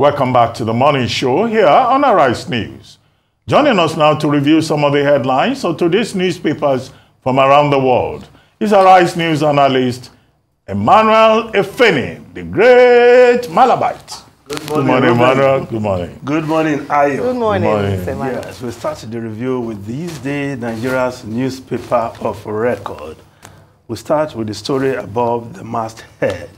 Welcome back to the morning show here on Arise News. Joining us now to review some of the headlines of today's newspapers from around the world is Arise News analyst Emmanuel Ifeanyi, the great Malabite. Good Good morning, Robert. Emmanuel. Good morning. Good morning, Ayo. Good morning, morning. Emmanuel. Yes, we start the review with these days Nigeria's newspaper of record. We start with the story above the masthead.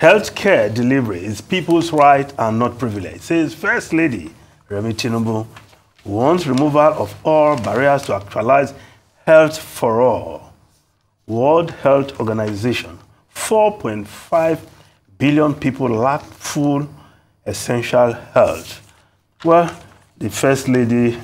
Healthcare delivery is people's right and not privilege, says First Lady Remi Tinubu, wants removal of all barriers to actualize health for all. World Health Organization, 4.5 billion people lack full essential health. Well, the First Lady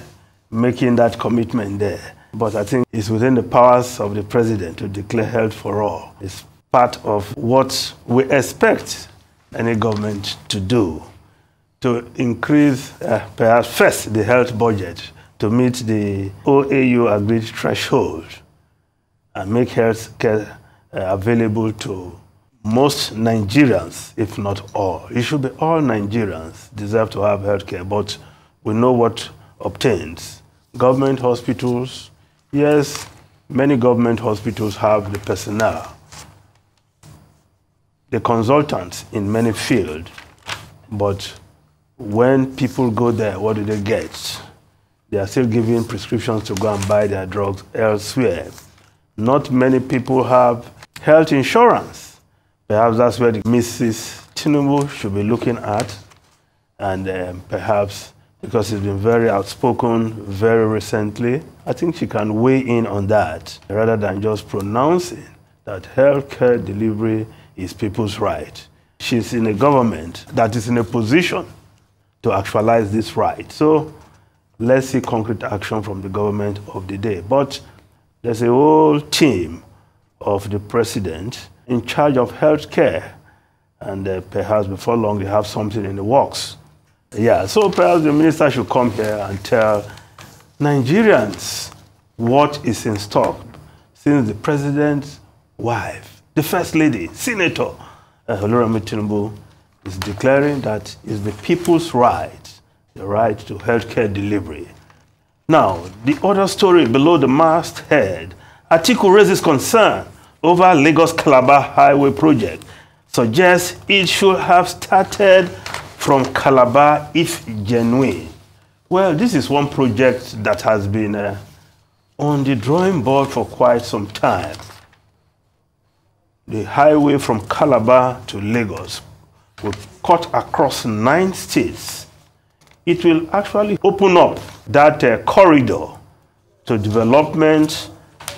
making that commitment there. But I think it's within the powers of the President to declare health for all. It's part of what we expect any government to do to increase, uh, perhaps first, the health budget to meet the OAU agreed threshold and make health care uh, available to most Nigerians, if not all. It should be all Nigerians deserve to have health care, but we know what obtains. Government hospitals, yes, many government hospitals have the personnel, the consultants in many fields, but when people go there, what do they get? They are still giving prescriptions to go and buy their drugs elsewhere. Not many people have health insurance. Perhaps that's where the Mrs. Tinubu should be looking at. And um, perhaps because he's been very outspoken very recently, I think she can weigh in on that rather than just pronouncing that healthcare delivery is people's right. She's in a government that is in a position to actualize this right. So let's see concrete action from the government of the day. But there's a whole team of the president in charge of health care, and uh, perhaps before long they have something in the works. Yeah, so perhaps the minister should come here and tell Nigerians what is in stock since the president's wife, the first lady, Senator uh, Oluremi Tinubu, is declaring that it's the people's right, the right to healthcare delivery. Now, the other story below the masthead, Atiku raises concern over Lagos Calabar Highway project, suggests it should have started from Calabar if genuine. Well, this is one project that has been uh, on the drawing board for quite some time. The highway from Calabar to Lagos will cut across nine states. It will actually open up that uh, corridor to development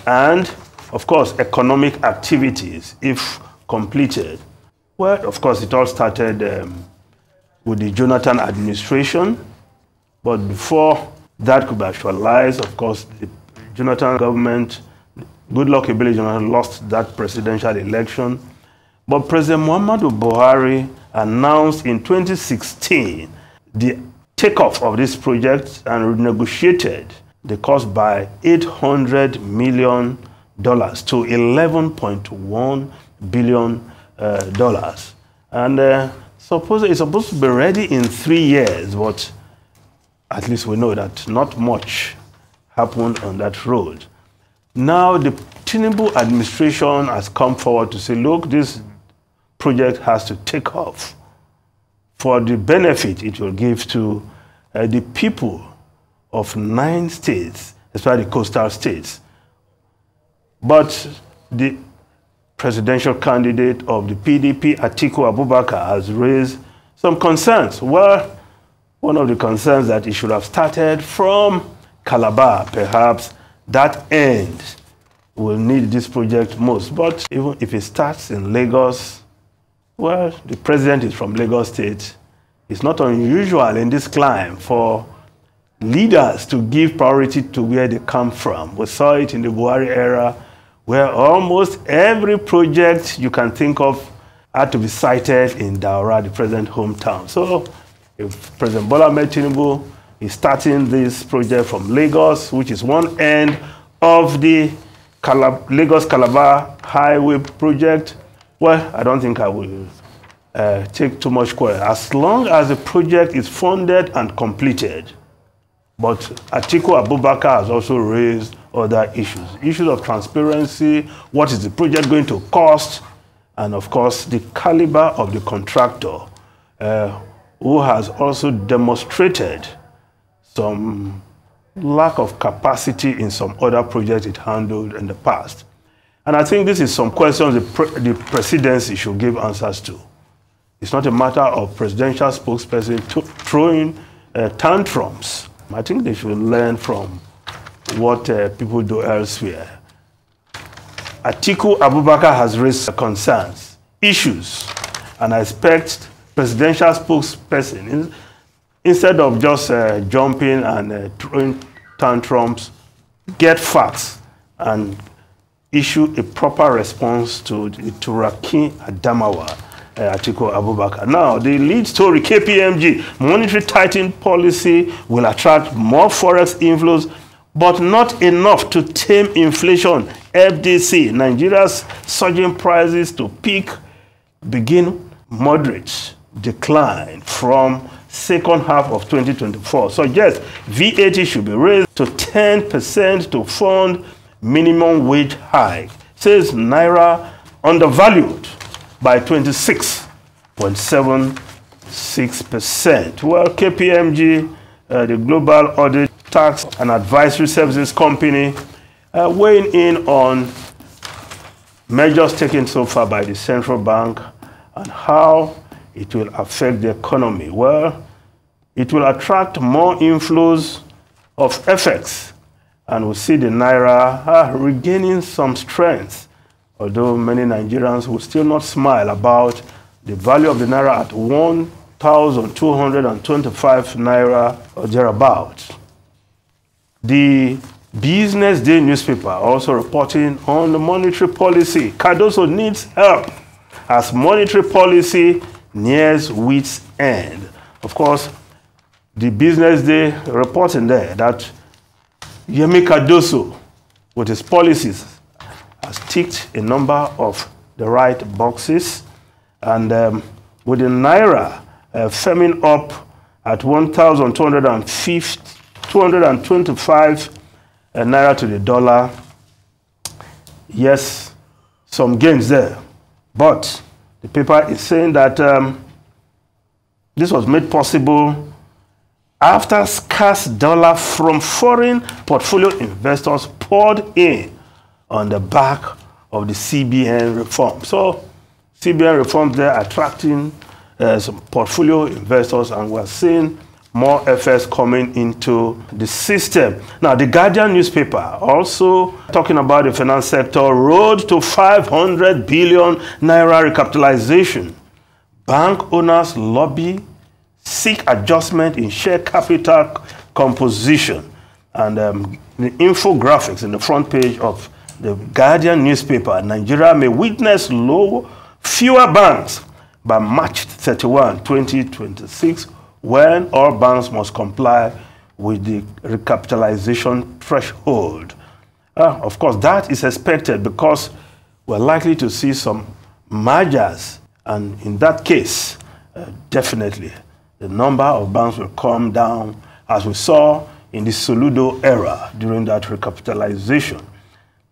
and, of course, economic activities if completed. Well, of course, it all started um, with the Jonathan administration, but before that could be actualized, of course, the Jonathan government, Goodluck Ebele lost that presidential election. But President Muhammadu Buhari announced in 2016 the takeoff of this project and renegotiated the cost by 800 million dollars to 11.1 billion uh, dollars. And uh, suppose it's supposed to be ready in three years, but at least we know that not much happened on that road. Now the Tinubu administration has come forward to say, look, this project has to take off for the benefit it will give to uh, the people of nine states, especially coastal states. But the presidential candidate of the PDP, Atiku Abubakar, has raised some concerns. Well, one of the concerns that it should have started from Calabar, perhaps that end will need this project most. But even if it starts in Lagos, well, the president is from Lagos State. It's not unusual in this climb for leaders to give priority to where they come from. We saw it in the Buhari era, where almost every project you can think of had to be sited in Daura, the president's hometown. So if President Bola Tinubu is starting this project from Lagos, which is one end of the Calab- Lagos Calabar Highway project, well, I don't think I will uh, take too much credit as long as the project is funded and completed. But Atiku Abubakar has also raised other issues. Issues of transparency, what is the project going to cost, and of course, the caliber of the contractor, uh, who has also demonstrated some lack of capacity in some other projects it handled in the past. And I think this is some questions the, pre the presidency should give answers to. It's not a matter of presidential spokesperson throwing uh, tantrums. I think they should learn from what uh, people do elsewhere. Atiku Abubakar has raised concerns, issues, and I expect presidential spokesperson, instead of just uh, jumping and uh, throwing tantrums, get facts and issue a proper response to the Turaki Adamawa uh, Atiku Abubakar. Now, the lead story, KPMG, monetary tightening policy will attract more forex inflows, but not enough to tame inflation. FDC, Nigeria's surging prices to peak, begin moderate decline from second half of 2024. So yes, VAT should be raised to 10% to fund minimum wage hike. Says Naira undervalued by 26.76%. Well, KPMG, uh, the Global Audit Tax and Advisory Services Company, uh, weighing in on measures taken so far by the central bank and how it will affect the economy. Well, it will attract more inflows of FX, and we'll see the Naira uh, regaining some strength although many Nigerians will still not smile about the value of the Naira at 1,225 Naira or thereabouts. The Business Day newspaper also reporting on the monetary policy. Cardoso needs help as monetary policy nears wit's end. Of course, the Business Day reporting there that Yemi Cardoso, with his policies, has ticked a number of the right boxes. And um, with the Naira uh, firming up at 1,225 uh, Naira to the dollar, yes, some gains there. But the paper is saying that um, this was made possible after scarce dollar from foreign portfolio investors poured in on the back of the CBN reform. So CBN reforms there attracting uh, some portfolio investors and we're seeing more FX coming into the system. Now, the Guardian newspaper also talking about the finance sector, road to 500 billion naira recapitalization. Bank owners lobby, seek adjustment in share capital composition. And um, the infographics in the front page of the Guardian newspaper, Nigeria may witness low, fewer banks by March 31, 2026, when all banks must comply with the recapitalization threshold. Uh, of course, that is expected because we're likely to see some mergers, and in that case, uh, definitely, the number of banks will come down, as we saw in the Soludo era during that recapitalization.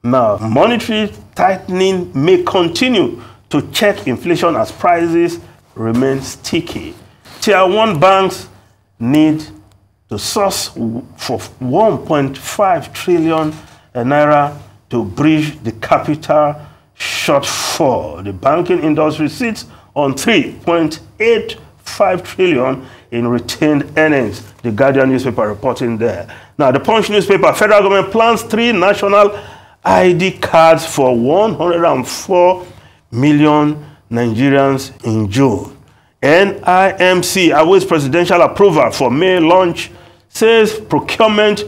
Now, monetary tightening may continue to check inflation as prices remain sticky. Tier 1 banks need to source for 1.5 trillion naira to bridge the capital shortfall. The banking industry sits on 3.85 trillion in retained earnings. The Guardian newspaper reporting there. Now, the Punch newspaper, federal government plans three national ID cards for 104 million Nigerians in June. NIMC awaits presidential approval for May launch, says procurement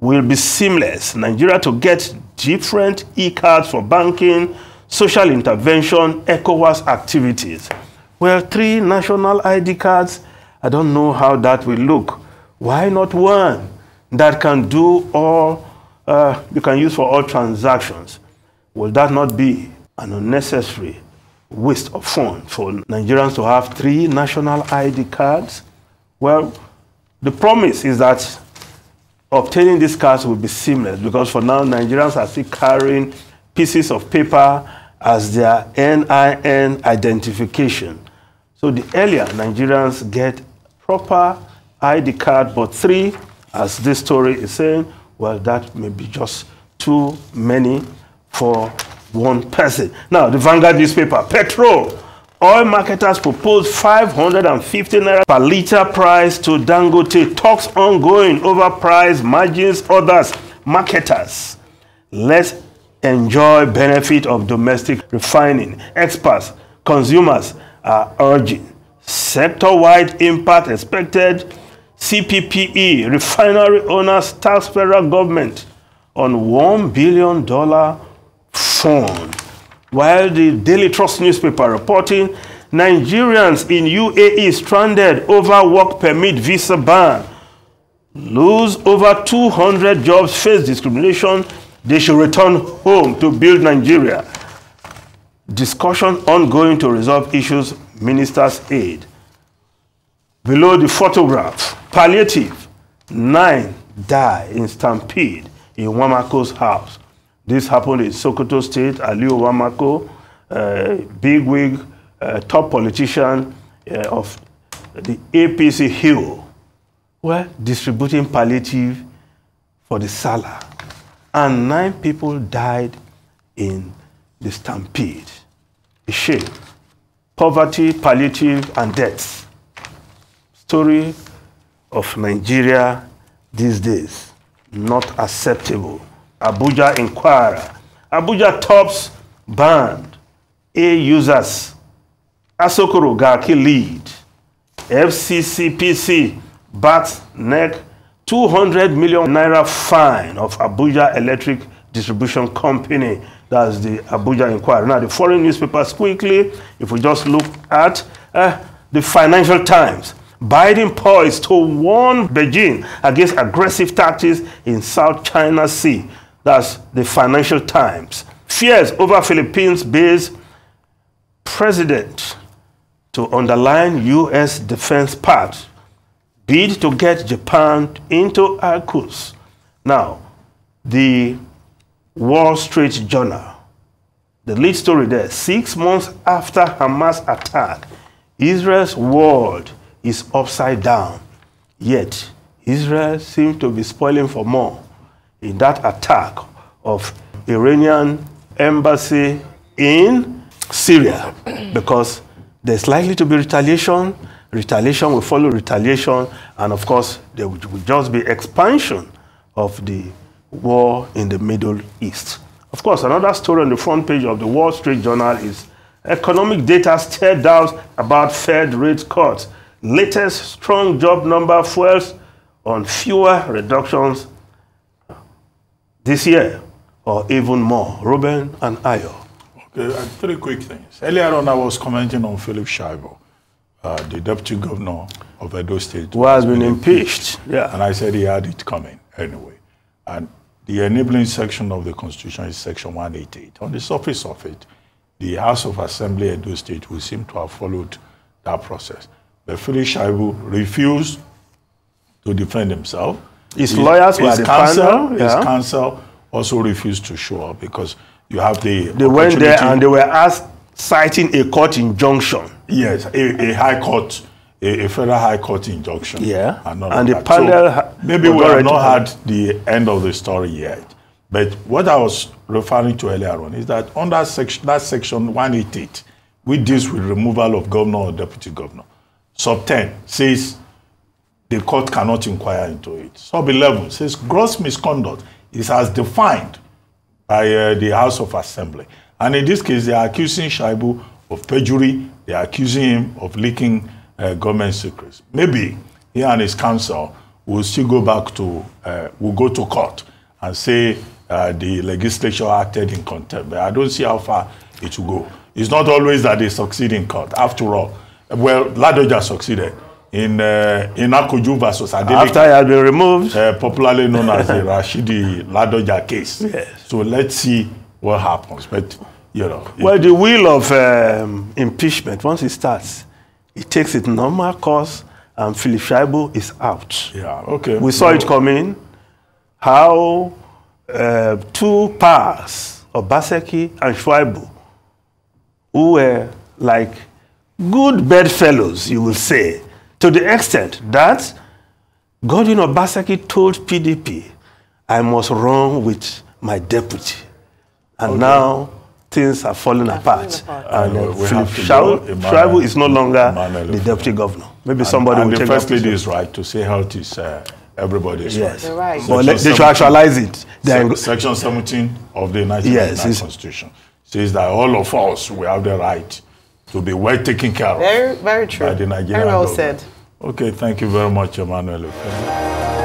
will be seamless. Nigeria to get different e-cards for banking, social intervention, ECOWAS activities. Well, three national ID cards, I don't know how that will look. Why not one that can do all uh, you can use for all transactions. Will that not be an unnecessary waste of funds for Nigerians to have three national ID cards? Well, the promise is that obtaining these cards will be seamless because for now Nigerians are still carrying pieces of paper as their NIN identification. So the earlier Nigerians get proper ID card, but three, as this story is saying, well, that may be just too many for one person. Now, the Vanguard newspaper, petrol. Oil marketers propose 550 naira per litre price to Dangote. Talks ongoing over price margins. Others, marketers. Let's enjoy benefit of domestic refining. Experts, consumers Uh, are urging. Sector-wide impact expected. CPPE, refinery owners tax federal government on $1 billion fund. While the Daily Trust newspaper reporting Nigerians in UAE stranded over work permit visa ban. Lose over 200 jobs, face discrimination. They should return home to build Nigeria. Discussion ongoing to resolve issues, minister's aid. Below the photograph, palliative, nine die in stampede in Wamakko's house. This happened in Sokoto State, Aliyu Wamakko, uh, bigwig, uh, top politician uh, of the APC Hill, were distributing palliative for the Salah. And nine people died in the stampede. A shame. Poverty, palliative, and death. Story of Nigeria these days. Not acceptable. Abuja Inquirer. Abuja tops banned. A users. Asokoro Garki lead. FCCPC bat neck 200 million naira fine of Abuja Electric Distribution Company. That's the Abuja Inquirer. Now, the foreign newspapers quickly, if we just look at uh, the Financial Times. Biden poised to warn Beijing against aggressive tactics in South China Sea. That's the Financial Times. Fears over Philippines-based president to underline U.S. defense pact. Bid to get Japan into AUKUS. Now, the Wall Street Journal, the lead story there, six months after Hamas attack, Israel's world is upside down. Yet, Israel seems to be spoiling for more in that attack of Iranian embassy in Syria because there's likely to be retaliation. Retaliation will follow retaliation, and of course, there will just be expansion of the war in the Middle East. Of course, another story on the front page of the Wall Street Journal is economic data stir doubts about Fed rate cuts. Latest strong job number fuels on fewer reductions this year or even more. Reuben and Ayo. Okay, uh, three quick things. Earlier on, I was commenting on Philip Shaibu, uh, the deputy governor of Edo State. Who has been impeached. Yeah. And I said he had it coming anyway. And the enabling section of the Constitution is Section 188. On the surface of it, the House of Assembly at those State will seem to have followed that process. But Philip Shaibu refused to defend himself. His lawyers his the counsel, His yeah. counsel also refused to show up because you have the They went there and they were asked, citing a court injunction. Yes, a, a high court, a, a federal high court injunction. Yeah, and of the panel ha- maybe we have not had the end of the story yet. But what I was referring to earlier on is that under section, that section 188, which deals with removal of governor or deputy governor, sub 10 says the court cannot inquire into it. Sub 11 says gross misconduct is as defined by uh, the House of Assembly. And in this case, they are accusing Shaibu of perjury. They are accusing him of leaking uh, government secrets. Maybe he and his counsel will still go back to, uh, will go to court and say uh, the legislature acted in contempt. But I don't see how far it will go. It's not always that they succeed in court. After all, well, Ladoja succeeded in uh, in Akoju versus Adeleke After he had been removed, uh, popularly known as the Rashidi Ladoja case. Yes. So let's see what happens. But you know. Well, the wheel of um, impeachment, once it starts, it takes its normal course, and Philip Shaibu is out. yeah, okay. We saw it coming, how uh, two powers, Obaseki and Shaibu, who were like good bedfellows, you will say, to the extent that Godwin Obaseki told PDP, I must run with my deputy. And now things are falling apart. apart. And And uh, Philip have to Shaibu go. Emmanuel- Shaibu is no longer Emmanuel the Ifeanyi. deputy governor. Maybe And- somebody and will the take first lady is right to say health is uh, everybody's Yes. You're right. But let, they should actualize it. They are Sec- Section 17 of the 1999 Yes, it's- Constitution says that all of us we have the right to be well taken care of Very, very true. by the Nigerian Very well government. said. Okay, thank you very much, Emmanuel. Ifeanyi.